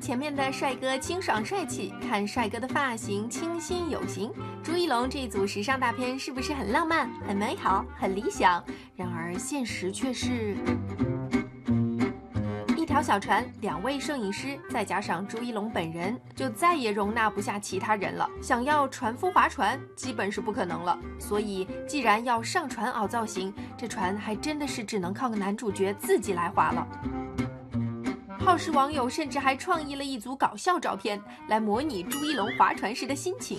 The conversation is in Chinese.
前面的帅哥清爽帅气，看帅哥的发型清新有型。朱一龙这一组时尚大片是不是很浪漫、很美好、很理想？然而现实却是。一条小船，两位摄影师，再加上朱一龙本人，就再也容纳不下其他人了。想要船夫划船，基本是不可能了。所以，既然要上船凹造型，这船还真的是只能靠个男主角自己来划了。好事网友甚至还创意了一组搞笑照片，来模拟朱一龙划船时的心情。